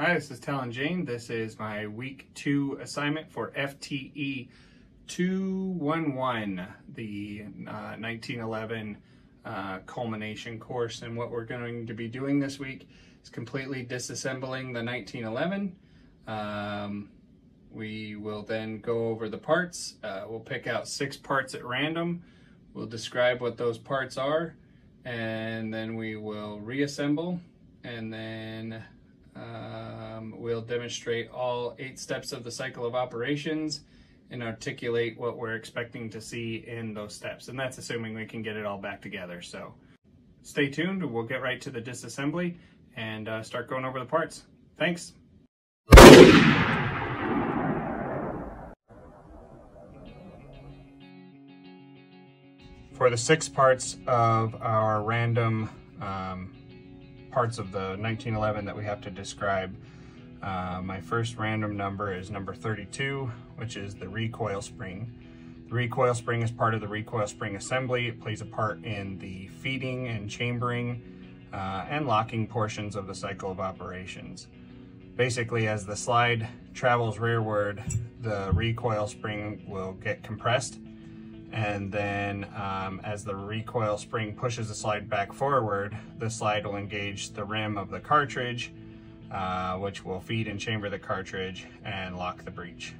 Hi, this is Talon Jane. This is my week two assignment for FTE 211, the uh, 1911 uh, culmination course. And what we're going to be doing this week is completely disassembling the 1911. Um, we will then go over the parts. Uh, we'll pick out six parts at random. We'll describe what those parts are, and then we will reassemble, and then um, we'll demonstrate all eight steps of the cycle of operations and articulate what we're expecting to see in those steps. And that's assuming we can get it all back together. So stay tuned. We'll get right to the disassembly and uh, start going over the parts. Thanks. For the six parts of our random um, parts of the 1911 that we have to describe. Uh, my first random number is number 32, which is the recoil spring. The recoil spring is part of the recoil spring assembly. It plays a part in the feeding and chambering uh, and locking portions of the cycle of operations. Basically, as the slide travels rearward, the recoil spring will get compressed and then um, as the recoil spring pushes the slide back forward, the slide will engage the rim of the cartridge, uh, which will feed and chamber the cartridge and lock the breech.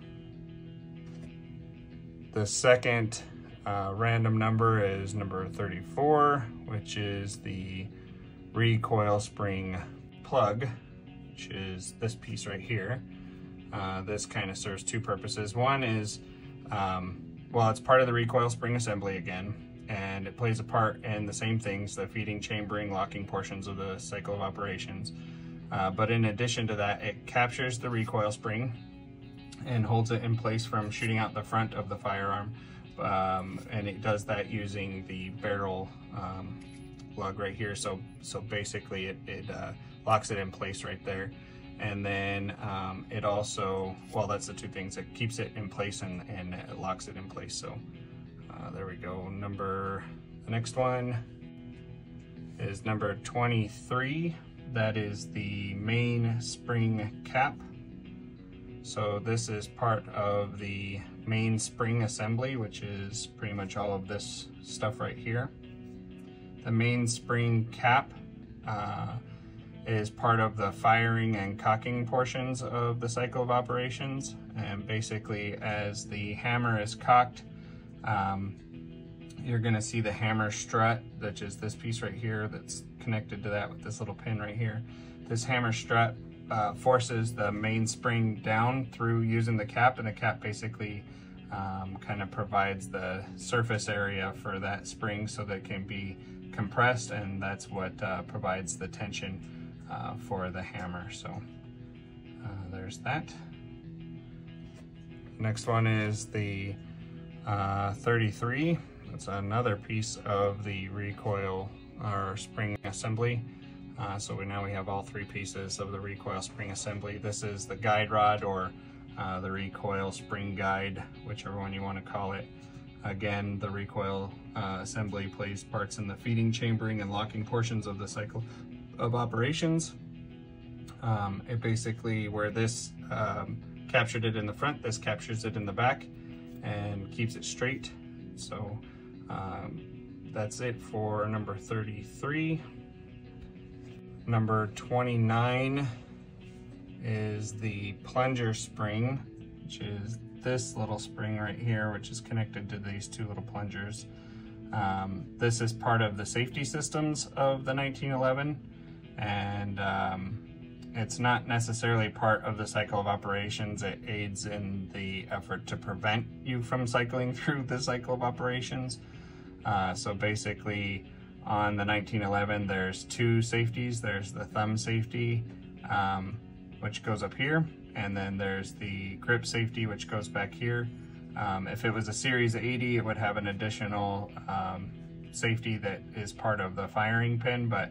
The second uh, random number is number 34, which is the recoil spring plug, which is this piece right here. Uh, this kind of serves two purposes. One is um, well, it's part of the recoil spring assembly again, and it plays a part in the same things, the feeding, chambering, locking portions of the cycle of operations. Uh, but in addition to that, it captures the recoil spring and holds it in place from shooting out the front of the firearm. Um, and it does that using the barrel um, lug right here. So, so basically it, it uh, locks it in place right there and then um, it also, well, that's the two things. It keeps it in place and, and it locks it in place. So uh, there we go. Number, the next one is number 23. That is the main spring cap. So this is part of the main spring assembly, which is pretty much all of this stuff right here. The main spring cap uh, is part of the firing and cocking portions of the cycle of operations. And basically, as the hammer is cocked, um, you're gonna see the hammer strut, which is this piece right here that's connected to that with this little pin right here. This hammer strut uh, forces the main spring down through using the cap, and the cap basically um, kind of provides the surface area for that spring so that it can be compressed, and that's what uh, provides the tension uh, for the hammer. So uh, there's that. Next one is the uh, 33. That's another piece of the recoil or spring assembly. Uh, so we, now we have all three pieces of the recoil spring assembly. This is the guide rod or uh, the recoil spring guide, whichever one you want to call it. Again, the recoil uh, assembly plays parts in the feeding, chambering, and locking portions of the cycle of operations. Um, it basically, where this um, captured it in the front, this captures it in the back and keeps it straight. So um, that's it for number 33. Number 29 is the plunger spring, which is this little spring right here, which is connected to these two little plungers. Um, this is part of the safety systems of the 1911 and um, it's not necessarily part of the cycle of operations. It aids in the effort to prevent you from cycling through the cycle of operations. Uh, so basically on the 1911, there's two safeties. There's the thumb safety, um, which goes up here, and then there's the grip safety, which goes back here. Um, if it was a Series 80, it would have an additional um, safety that is part of the firing pin, but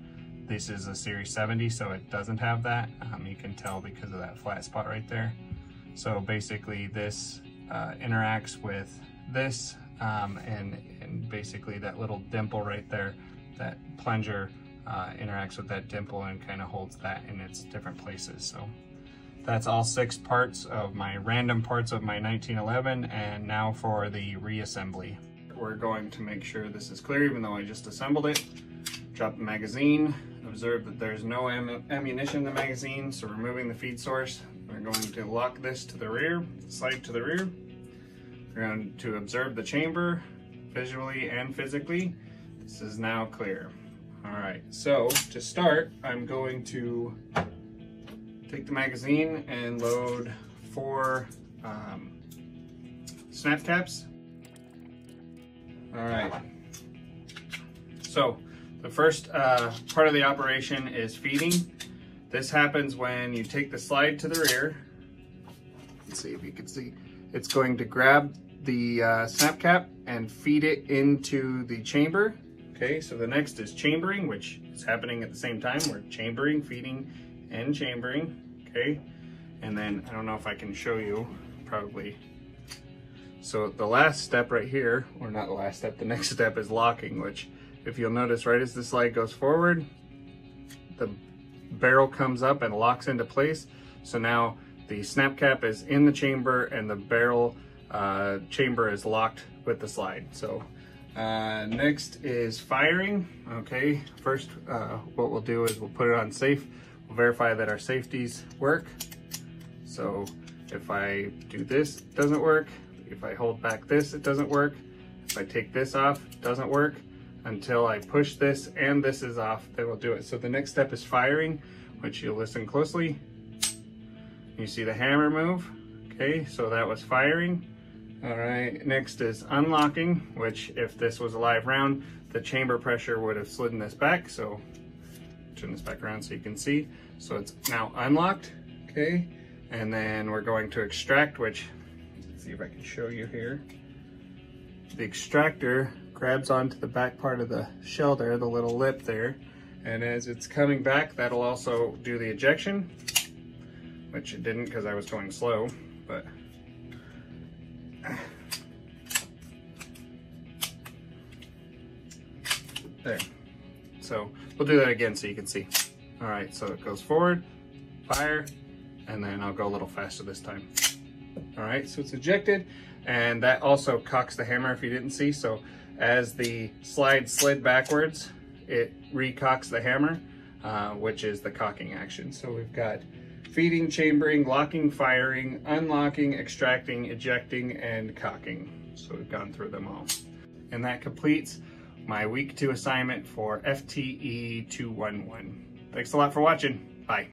this is a Series 70, so it doesn't have that. Um, you can tell because of that flat spot right there. So basically this uh, interacts with this um, and, and basically that little dimple right there, that plunger uh, interacts with that dimple and kind of holds that in its different places. So That's all six parts of my random parts of my 1911 and now for the reassembly. We're going to make sure this is clear even though I just assembled it. Drop the magazine, observe that there's no am ammunition in the magazine, so removing the feed source. We're going to lock this to the rear, slide to the rear. We're going to observe the chamber visually and physically. This is now clear. All right, so to start, I'm going to take the magazine and load four um, snap caps. All right, so the first uh, part of the operation is feeding. This happens when you take the slide to the rear. Let's see if you can see. It's going to grab the uh, snap cap and feed it into the chamber. Okay, so the next is chambering, which is happening at the same time. We're chambering, feeding, and chambering, okay? And then, I don't know if I can show you, probably. So the last step right here, or not the last step, the next step is locking, which if you'll notice, right as the slide goes forward, the barrel comes up and locks into place. So now the snap cap is in the chamber and the barrel uh, chamber is locked with the slide. So uh, next is firing. Okay, first uh, what we'll do is we'll put it on safe. We'll verify that our safeties work. So if I do this, it doesn't work. If I hold back this, it doesn't work. If I take this off, it doesn't work. Until I push this and this is off, then we'll do it. So the next step is firing, which you'll listen closely. You see the hammer move. Okay, so that was firing. All right, next is unlocking, which if this was a live round, the chamber pressure would have slidden this back. So turn this back around so you can see. So it's now unlocked, okay? And then we're going to extract, which, let's see if I can show you here. The extractor grabs onto the back part of the shell there, the little lip there. And as it's coming back, that'll also do the ejection, which it didn't because I was going slow, but There. So we'll do that again so you can see. All right, so it goes forward, fire, and then I'll go a little faster this time. All right, so it's ejected, and that also cocks the hammer if you didn't see. So as the slide slid backwards, it recocks the hammer, uh, which is the cocking action. So we've got feeding, chambering, locking, firing, unlocking, extracting, ejecting, and cocking. So we've gone through them all. And that completes my week two assignment for FTE 211. Thanks a lot for watching.